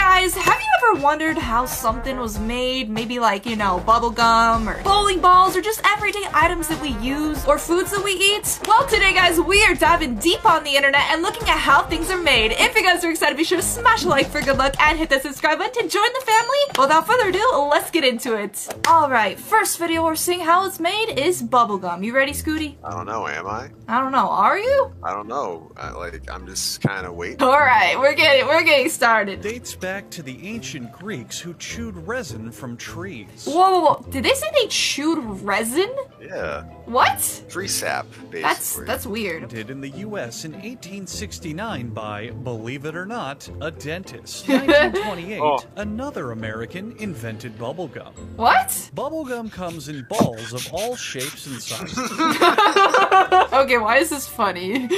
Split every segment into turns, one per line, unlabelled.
guys, have you ever wondered how something was made? Maybe like, you know, bubble gum or bowling balls or just everyday items that we use or foods that we eat? Well, today guys, we are diving deep on the internet and looking at how things are made. If you guys are excited, be sure to smash a like for good luck and hit that subscribe button to join the family. Without further ado, let's get into it. Alright, first video we're seeing how it's made is bubblegum. You ready, Scooty?
I don't know, am I?
I don't know, are you?
I don't know. I, like, I'm just kind of waiting.
Alright, we're getting, we're getting started.
dates back to the ancient Greeks who chewed resin from trees.
Whoa, whoa, whoa. Did they say they chewed resin?
Yeah.
What?
Tree sap, basically.
That's that's weird.
Did in the US in 1869 by, believe it or not, a dentist. 1928,
Oh.
another American invented bubblegum.
What?
Bubblegum comes in balls of all shapes and sizes.
Okay, why is this funny?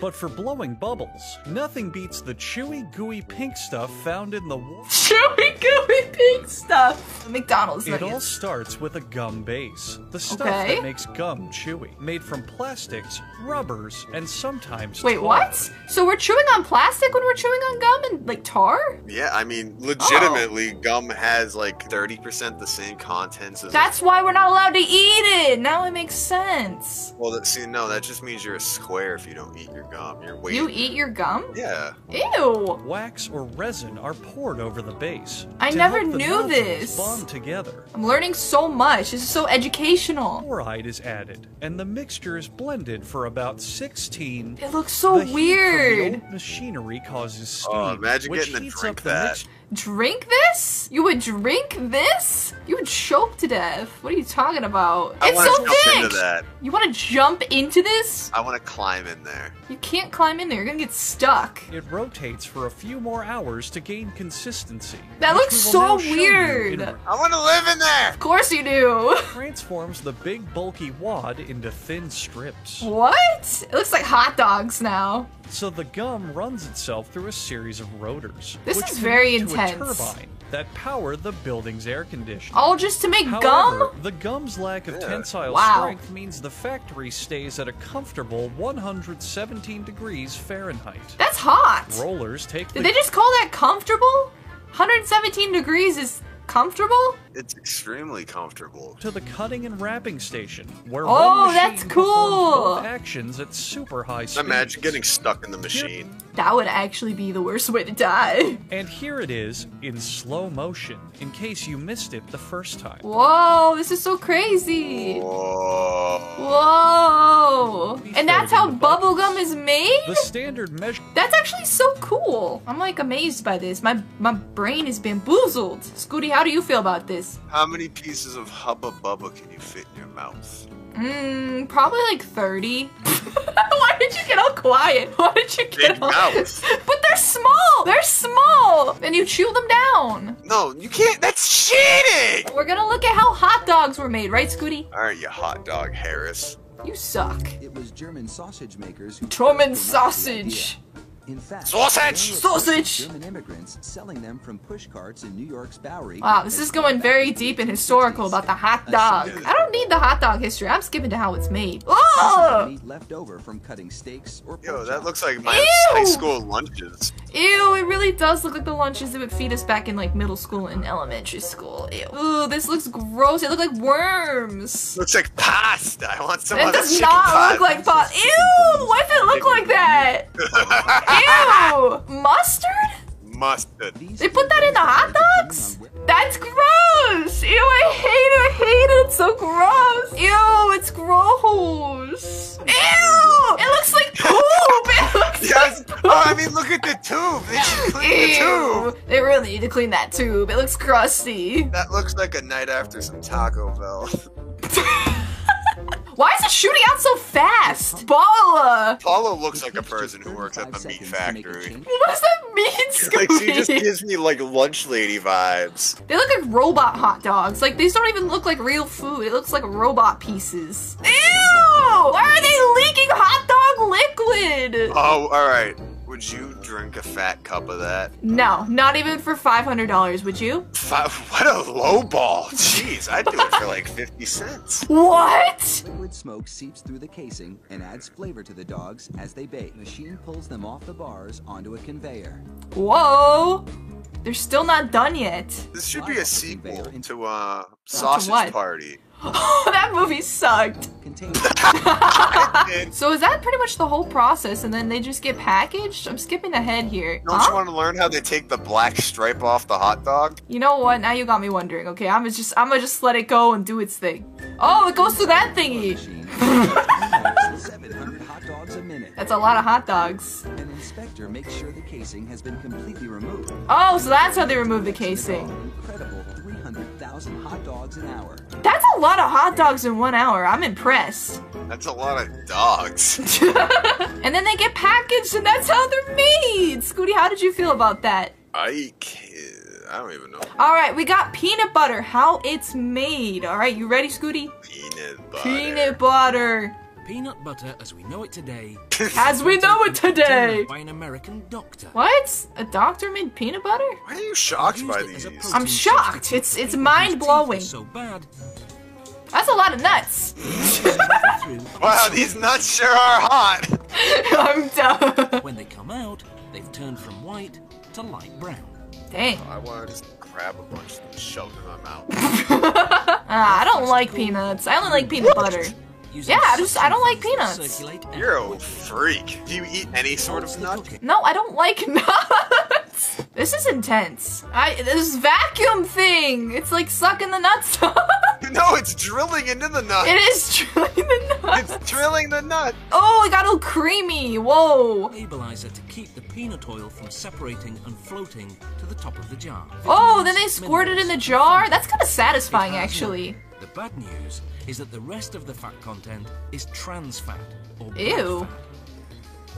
But for blowing bubbles, nothing beats the chewy, gooey pink stuff found in the wa-
Chewy gooey pink stuff. McDonald's
It all starts with a gum base, the stuff
Okay.
that makes gum chewy, made from plastics, rubbers, and sometimes
Wait,
tar.
what? So we're chewing on plastic when we're chewing on gum and like tar?
yeah, I mean, legitimately, oh. gum has like 30% the same contents as.
That's why we're not allowed to eat it. Now it makes sense.
Well, that, see, no, that just means you're a square if you don't eat your gum. You're waiting.
You eat your gum?
Yeah.
Ew.
Wax or resin are poured over the base.
I never knew this.
Bond together.
I'm learning so much. This is so educational.
Chloride is added, and the mixture is blended for about 16.
It looks so
The heat from the
weird.
old machinery causes oh, steam,
Oh, imagine
which
getting to
heats
drink
up the
that.
Mix-
Drink this? You would drink this? You would choke to death. What are you talking about?
I
it's
want
so
to jump
thick.
into that.
You want to jump into this?
I want to climb in there.
You can't climb in there. You're gonna get stuck.
It rotates for a few more hours to gain consistency.
That looks
we
so
now show you
weird.
in-
I want to live in there.
Of course you do.
transforms the big bulky wad into thin strips.
what? It looks like hot dogs now.
So the gum runs itself through a series of rotors.
This
which
is very
connect
intense.
To a turbine that power the building's air conditioning.
All just to make
However,
gum?
the gum's lack of
Yeah.
tensile
Wow.
strength means the factory stays at a comfortable 117 degrees Fahrenheit.
That's hot.
Rollers take
Did
the
they just call that comfortable? 117 degrees is comfortable?
It's extremely comfortable.
to the cutting and wrapping station, where
Oh,
one
that's
machine
cool.
performs both actions at super high speeds.
Imagine getting stuck in the machine.
That would actually be the worst way to die.
And here it is in slow motion, in case you missed it the first time.
Whoa, this is so crazy.
Whoa.
Whoa. And that's how bubblegum is made?
The standard measure
That's actually so cool. I'm like amazed by this. My my brain is bamboozled. Scooty, how do you feel about this?
How many pieces of Hubba Bubba can you fit in your mouth?
Mmm, probably like 30. Why did you get all quiet? Why did you get
Big
all
mouth.
But they're small! They're small! And you chew them down.
No, you can't. That's cheating.
We're gonna look at how hot dogs were made, right, Scooty?
All right, you hot dog, Harris.
You suck.
It was German sausage makers
German
first came up with the
sausage.
Idea. In fact,
Sausage!
there were reports of
Sausage!
German immigrants selling them from push carts in New York's Bowery.
Wow, this is going very deep and historical about the hot dog. I don't need the hot dog history. I'm skipping to how it's made. Oh!
meat left over from cutting steaks or
Yo, that looks like my
Ew!
high school lunches.
Ew, it really does look like the lunches that would feed us back in like middle school and elementary school. Ew. Ooh, this looks gross. It look like worms.
Looks like pasta. I want some
It
of the
does not
pot.
look like pot. Ew! Why mustard. They put that in the hot dogs? That's gross! Ew, I hate it, I hate it, it's so gross! Ew, it's gross! Ew! It looks like poop! It looks
Yes.
like
Oh, I mean, look at the tube. They should clean the tube.
They really need to clean that tube. It looks crusty.
That looks like a night after some Taco Bell.
Why is it shooting out so fast? Bala!
Paulo looks like a person who works at the meat
35 seconds to make a
factory.
What does that mean, Scooby?
Like she just gives me like lunch lady vibes.
They look like robot hot dogs. Like these don't even look like real food. It looks like robot pieces. Ew! Why are they leaking hot dog liquid?
Oh, all right. Would would you drink a fat cup of that?
No, not even for $500, would you?
Fi what a low ball! Jeez, I'd do it for like 50 cents.
What?
Liquid smoke seeps through the casing and adds flavor to the dogs as they bake. Machine pulls them off the bars onto a conveyor.
Whoa. They're still not done yet.
This should be a sequel to uh,
what?
Sausage Party.
that movie sucked.
Container.
So is that pretty much the whole process and then they just get packaged? I'm skipping ahead here.
don't
Huh?
you want to learn how they take the black stripe off the hot dog?
You know what? Now you got me wondering. Okay, I'm just I'm gonna just let it go and do its thing. Oh, it goes through that thingy.
Machine. 700 hot dogs a minute.
That's a lot of hot dogs.
An inspector makes sure the casing has been completely removed.
Oh, so that's how they remove the casing.
Incredible 300,000 hot dogs an hour.
That's a lot of hot dogs in one hour. I'm impressed.
That's a lot of dogs.
and then they get packaged, and that's how they're made. Scooty, how did you feel about that?
I can't, I don't even know.
All right, we got peanut butter. How it's made. All right, you ready, Scooty?
Peanut butter.
Peanut butter.
Peanut butter as we know it today.
As we know it today.
By an American doctor.
What? A doctor made peanut butter?
Why are you shocked by
it as a
these?
I'm shocked. It's- it's
people whose teeth
mind-blowing.
So bad.
That's a lot of nuts.
Wow, these nuts sure are hot.
I'm done.
when they come out, they've turned from white to light brown.
Dang.
I want to just grab a bunch and shove them in my mouth.
Ah, I don't like peanuts. I only like peanut butter.
Using
Yeah, I just- I don't like peanuts.
You're a freak. Do you eat any sort of
the
nut?
No, I don't like nuts. This is intense. I this vacuum thing. It's like sucking the nuts.
No, it's drilling into the nut.
it is drilling the nuts.
It's drilling the nut.
Oh, it got all creamy. Whoa.
Stabilizer to keep the peanut oil from separating and floating to the top of the jar.
Oh, then they
Vitamins,
squirt it in the jar. That's kind of satisfying, actually.
no- The bad news is that the rest of the fat content is trans fat or
Ew.
fat.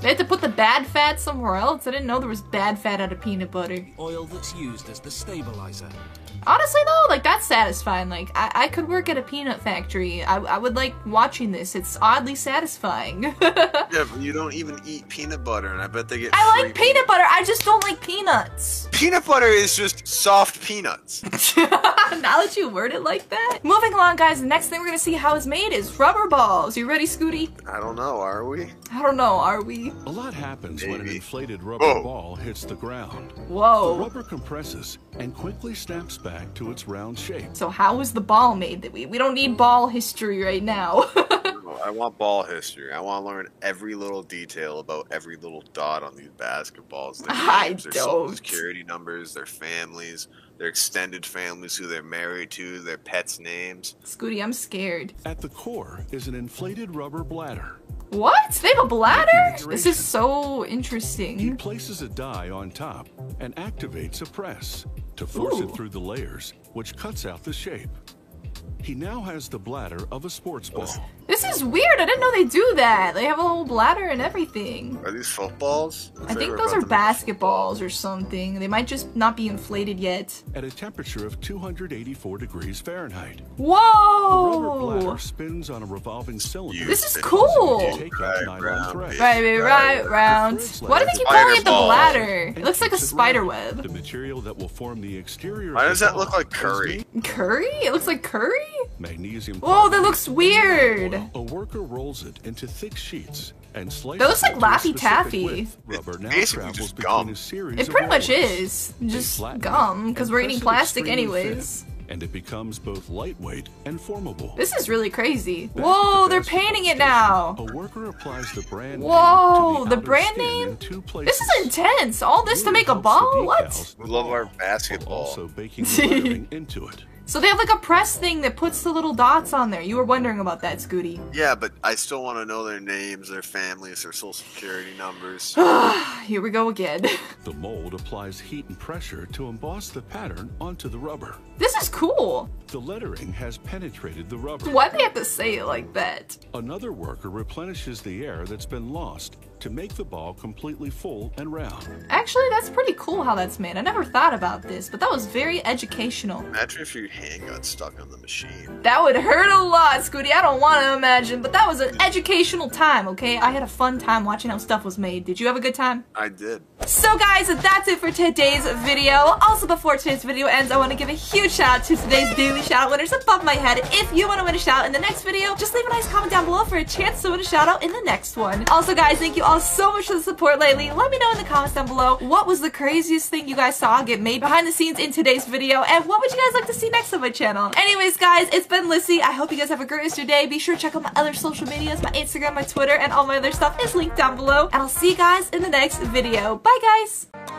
They had to put the bad fat somewhere else. I didn't know there was bad fat out of peanut butter.
Oil that's used as the stabilizer.
Honestly, though, like that's satisfying. Like I, I could work at a peanut factory. I, I would like watching this. It's oddly satisfying.
Yeah, but you don't even eat peanut butter, and I bet they get.
I like peanut butter. I just don't like peanuts.
Peanut butter is just soft peanuts.
now that you word it like that. Moving along, guys. The next thing we're gonna see how it's made is rubber balls. You ready, Scooty?
I don't know. Are we?
I don't know. Are we?
A lot happens when an inflated rubber
Whoa.
ball hits the ground. Whoa. The
Whoa.
rubber compresses and quickly snaps back to its round shape.
So how was the ball made? That we we don't need ball history right now.
No, I want ball history. I want to learn every little detail about every little dot on these basketballs. Their
I
names, their social
don't.
security numbers, their families, their extended families, who they're married to, their pets' names.
Scooty, I'm scared.
At the core is an inflated rubber bladder.
What? They have a bladder? This is so interesting.
He places a die on top and activates a press to force
Ooh.
it through the layers, which cuts out the shape. He now has the bladder of a sports ball.
This is weird. I didn't know they do that. They have a whole bladder and everything.
Are these footballs?
I think those are basketballs or something. They might just not be inflated yet.
At a temperature of 284 degrees Fahrenheit, Whoa! the rubber
Whoa!
bladder spins on a revolving cylinder.
This is cool.
Take out nylon thread.
Right, right, right, round. Why do they keep calling it the bladder? It looks like a spider
web. The material that will form the exterior.
Why does that look like curry?
Curry? It looks like curry?
Of Magnesium.
Whoa, that looks weird.
A worker rolls it into thick sheets and slices.
That looks like
it to a
Laffy Taffy.
width. Rubber now
basically
travels
just
between
gum.
It pretty much is. Just gum, because we're eating plastic anyways.
thin, and it becomes both lightweight and formable.
This is really crazy.
Back
Whoa,
the
they're painting it now.
A worker applies the brand name
Whoa,
to
the
outer
brand name? This is intense. All this to make a ball? What?
We love our
while
basketball.
Also baking the into it.
So they have like a press thing that puts the little dots on there. You were wondering about that, Scooty.
Yeah, but I still want to know their names, their families, their social security numbers.
Here we go again.
The mold applies heat and pressure to emboss the pattern onto the rubber.
This is cool.
The lettering has penetrated the rubber.
Why'd they have to say it like that?
Another worker replenishes the air that's been lost to make the ball completely full and round.
Actually, that's pretty cool how that's made. I never thought about this, but that was very educational.
Imagine if your hand got stuck on the machine.
That would hurt a lot, Scooty. I don't want to imagine, but that was an educational time, okay? I had a fun time watching how stuff was made. Did you have a good time?
I did.
So guys, that's it for today's video. Also, before today's video ends, I want to give a huge shout out to today's daily shout out winners above my head. If you want to win a shout out in the next video, just leave a nice comment down below for a chance to win a shout out in the next one. Also guys, thank you all so much for the support lately. Let me know in the comments down below what was the craziest thing you guys saw get made behind the scenes in today's video and what would you guys like to see next on my channel. Anyways guys, it's been Lyssy. I hope you guys have a great rest of your day. Be sure to check out my other social medias. My Instagram, my Twitter, and all my other stuff is linked down below. And I'll see you guys in the next video. Bye guys!